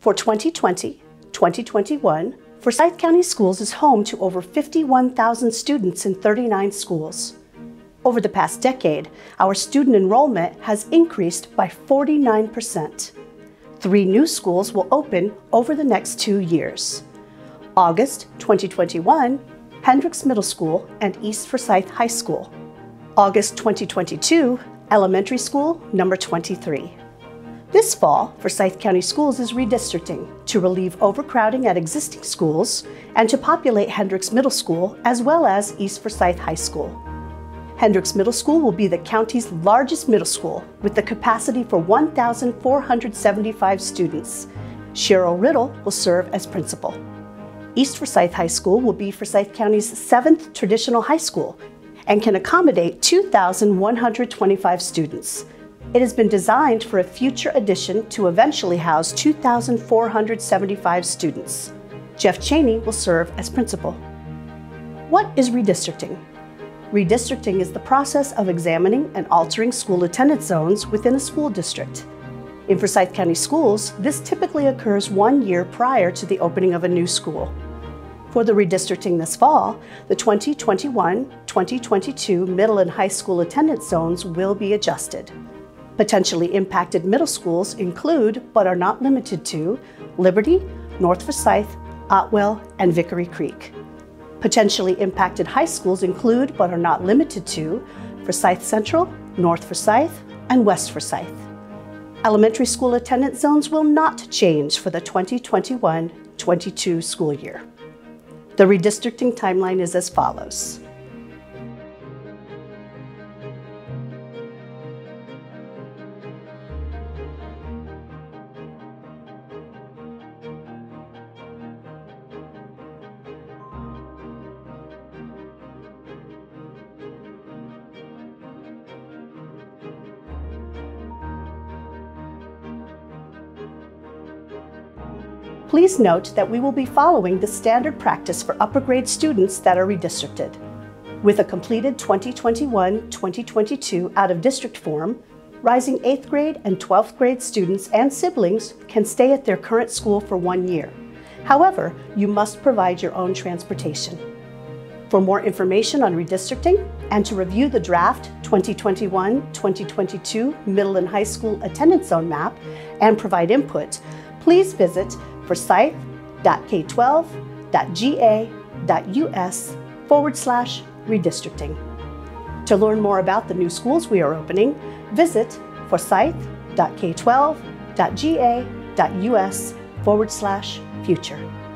For 2020 2021, Forsyth County Schools is home to over 51,000 students in 39 schools. Over the past decade, our student enrollment has increased by 49%. Three new schools will open over the next two years. August 2021, Hendricks Middle School and East Forsyth High School. August 2022, Elementary School number 23. This fall, Forsyth County Schools is redistricting to relieve overcrowding at existing schools and to populate Hendricks Middle School as well as East Forsyth High School. Hendricks Middle School will be the county's largest middle school with the capacity for 1,475 students. Cheryl Riddle will serve as principal. East Forsyth High School will be Forsyth County's seventh traditional high school and can accommodate 2,125 students. It has been designed for a future addition to eventually house 2,475 students. Jeff Cheney will serve as principal. What is redistricting? Redistricting is the process of examining and altering school attendance zones within a school district. In Forsyth County Schools, this typically occurs one year prior to the opening of a new school. For the redistricting this fall, the 2021-2022 middle and high school attendance zones will be adjusted. Potentially impacted middle schools include, but are not limited to, Liberty, North Forsyth, Otwell, and Vickery Creek. Potentially impacted high schools include, but are not limited to, Forsyth Central, North Forsyth, and West Forsyth. Elementary school attendance zones will not change for the 2021-22 school year. The redistricting timeline is as follows. Please note that we will be following the standard practice for upper grade students that are redistricted. With a completed 2021-2022 out-of-district form, rising 8th grade and 12th grade students and siblings can stay at their current school for one year. However, you must provide your own transportation. For more information on redistricting and to review the draft 2021-2022 middle and high school attendance zone map and provide input, please visit forsyth.k12.ga.us forward slash redistricting. To learn more about the new schools we are opening, visit forsyth.k12.ga.us forward slash future.